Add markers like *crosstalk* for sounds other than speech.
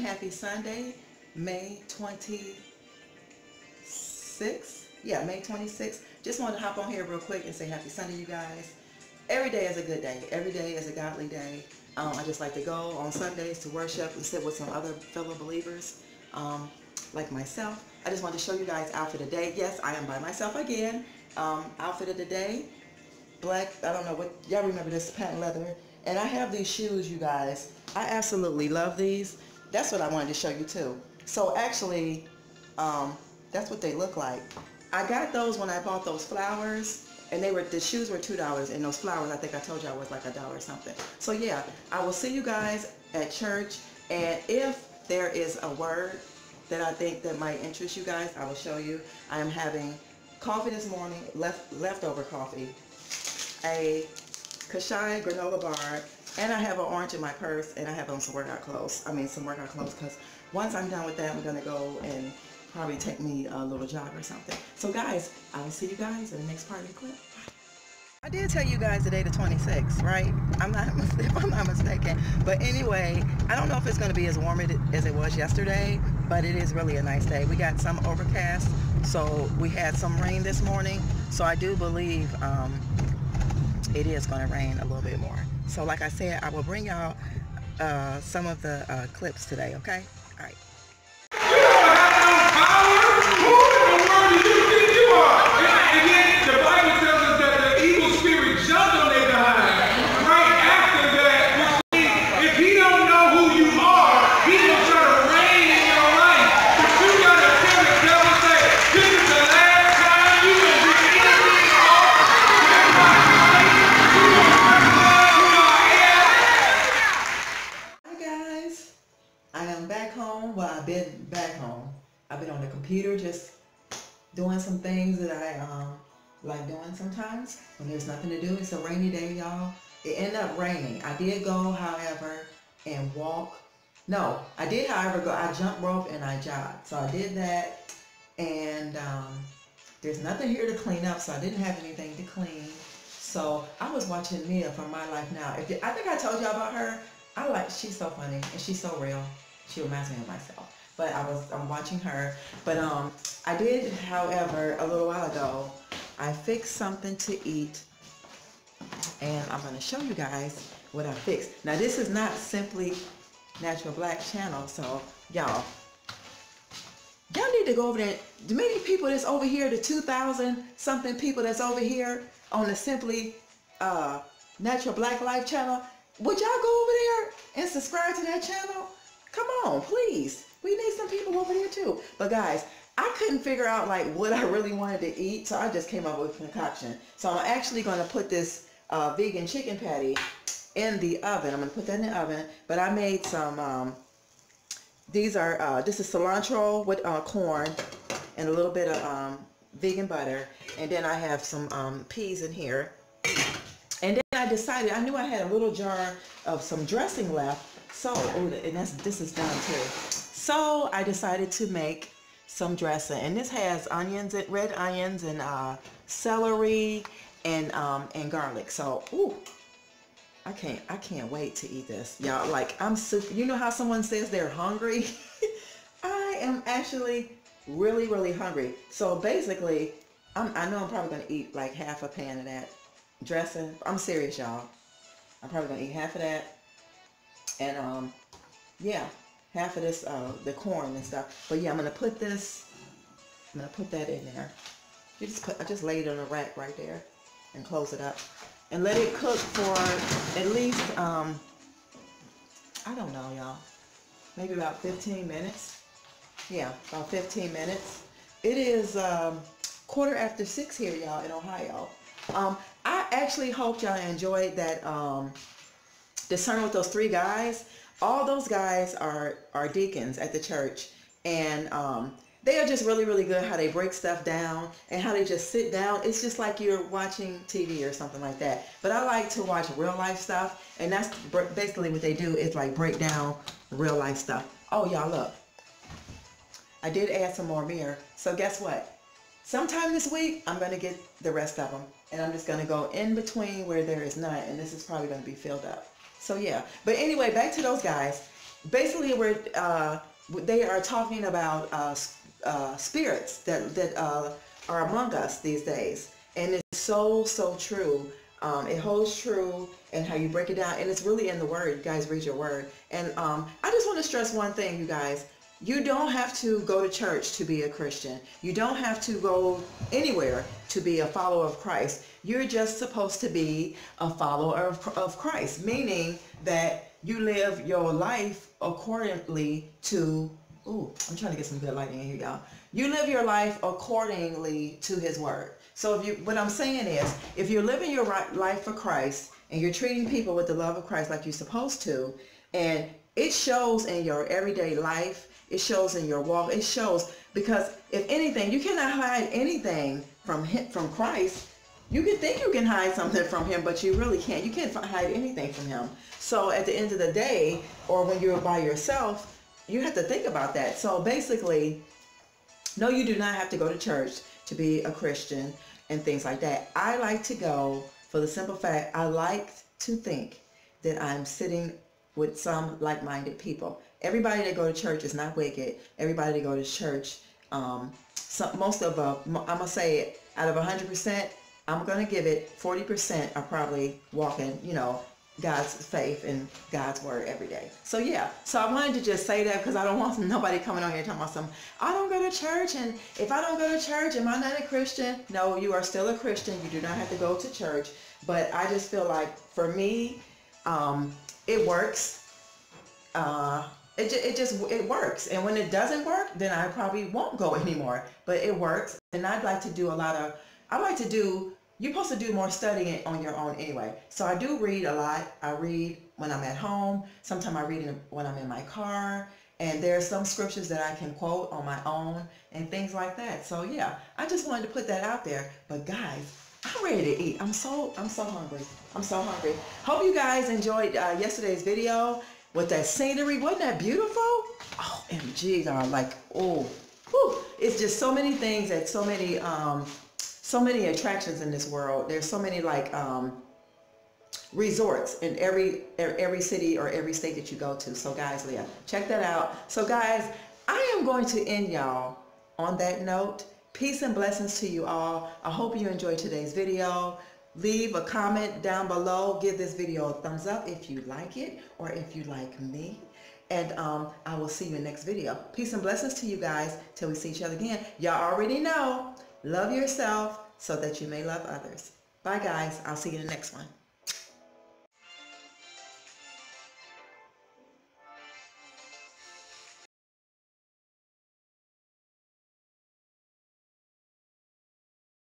and happy Sunday, May 26th. Yeah, May 26th. Just wanted to hop on here real quick and say happy Sunday, you guys. Every day is a good day. Every day is a godly day. Um, I just like to go on Sundays to worship and sit with some other fellow believers um, like myself. I just wanted to show you guys outfit of the day. Yes, I am by myself again. Um, outfit of the day, black, I don't know what, y'all remember this patent leather. And I have these shoes, you guys. I absolutely love these. That's what I wanted to show you too. So actually, um, that's what they look like. I got those when I bought those flowers and they were the shoes were two dollars and those flowers I think I told y'all was like a dollar or something so yeah I will see you guys at church and if there is a word that I think that might interest you guys I will show you I am having coffee this morning left leftover coffee a Kashi granola bar and I have an orange in my purse and I have on some workout clothes I mean some workout clothes because once I'm done with that I'm gonna go and probably take me a little jog or something. So guys, I will see you guys in the next part of the clip. I did tell you guys today the 26th, right? I'm not, *laughs* if I'm not mistaken. But anyway, I don't know if it's going to be as warm as it was yesterday, but it is really a nice day. We got some overcast, so we had some rain this morning. So I do believe um, it is going to rain a little bit more. So like I said, I will bring y'all uh, some of the uh, clips today, okay? All right. computer just doing some things that I um, like doing sometimes when there's nothing to do. It's a rainy day, y'all. It ended up raining. I did go, however, and walk. No, I did, however, go. I jump rope and I jogged. So I did that, and um, there's nothing here to clean up, so I didn't have anything to clean. So I was watching Mia from My Life Now. If you, I think I told y'all about her. I like, she's so funny, and she's so real. She reminds me of myself but I was I'm watching her. But um, I did, however, a little while ago, I fixed something to eat, and I'm gonna show you guys what I fixed. Now this is not simply Natural Black channel, so y'all, y'all need to go over there. The many people that's over here, the 2,000 something people that's over here on the Simply uh, Natural Black Life channel, would y'all go over there and subscribe to that channel? Come on, please. We need some people over there too. But guys, I couldn't figure out like what I really wanted to eat, so I just came up with a concoction. So I'm actually going to put this uh, vegan chicken patty in the oven. I'm going to put that in the oven, but I made some, um, these are, uh, this is cilantro with uh, corn and a little bit of um, vegan butter. And then I have some um, peas in here. And then I decided, I knew I had a little jar of some dressing left. So, and that's, this is done too. So I decided to make some dressing. And this has onions, and red onions, and uh, celery, and um, and garlic. So, ooh, I can't, I can't wait to eat this. Y'all, like, I'm super, you know how someone says they're hungry? *laughs* I am actually really, really hungry. So basically, I'm, I know I'm probably to eat like half a pan of that dressing. I'm serious, y'all. I'm probably to eat half of that. And, um, yeah, half of this, uh, the corn and stuff. But yeah, I'm going to put this, I'm going to put that in there. You just put, I just laid it on a rack right there and close it up. And let it cook for at least, um, I don't know, y'all. Maybe about 15 minutes. Yeah, about 15 minutes. It is um, quarter after six here, y'all, in Ohio. Um, I actually hope y'all enjoyed that um, Discern with those three guys all those guys are are deacons at the church and um, they are just really really good how they break stuff down and how they just sit down. It's just like you're watching tv or something like that. But i like to watch real life stuff and that's basically what they do is like break down real life stuff. Oh y'all look. I did add some more mirror. So guess what? Sometime this week i'm going to get the rest of them and i'm just going to go in between where there is none and this is probably going to be filled up so yeah, but anyway, back to those guys. basically we're uh, they are talking about uh, uh, spirits that that uh, are among us these days, and it's so so true. Um, it holds true and how you break it down, and it's really in the word. You guys read your word, and um, I just want to stress one thing, you guys. You don't have to go to church to be a Christian. You don't have to go anywhere to be a follower of Christ. You're just supposed to be a follower of, of Christ, meaning that you live your life accordingly to, ooh, I'm trying to get some good lighting in here, y'all. You live your life accordingly to his word. So if you, what I'm saying is, if you're living your life for Christ and you're treating people with the love of Christ like you're supposed to, and it shows in your everyday life, it shows in your walk, it shows because if anything, you cannot hide anything from him, from Christ. You can think you can hide something from him, but you really can't. You can't hide anything from him. So at the end of the day, or when you're by yourself, you have to think about that. So basically, no, you do not have to go to church to be a Christian and things like that. I like to go for the simple fact I like to think that I'm sitting with some like-minded people. Everybody that go to church is not wicked. Everybody that go to church, um, some, most of, uh, I'm going to say out of 100%, I'm going to give it 40% are probably walking, you know, God's faith and God's word every day. So yeah, so I wanted to just say that because I don't want *laughs* nobody coming on here talking about some, I don't go to church and if I don't go to church, am I not a Christian? No, you are still a Christian. You do not have to go to church. But I just feel like for me, um, it works. Uh, it, it just, it works. And when it doesn't work, then I probably won't go *laughs* anymore. But it works. And I'd like to do a lot of, I like to do you're supposed to do more studying on your own anyway. So I do read a lot. I read when I'm at home. Sometimes I read when I'm in my car. And there are some scriptures that I can quote on my own and things like that. So yeah, I just wanted to put that out there. But guys, I'm ready to eat. I'm so I'm so hungry. I'm so hungry. Hope you guys enjoyed uh, yesterday's video with that scenery. Wasn't that beautiful? Oh, MG, are like, oh, whew. it's just so many things that so many um, so many attractions in this world. There's so many like um, resorts in every every city or every state that you go to. So guys, Leah, check that out. So guys, I am going to end y'all on that note. Peace and blessings to you all. I hope you enjoyed today's video. Leave a comment down below. Give this video a thumbs up if you like it or if you like me. And um, I will see you in the next video. Peace and blessings to you guys till we see each other again. Y'all already know Love yourself so that you may love others. Bye guys. I'll see you in the next one.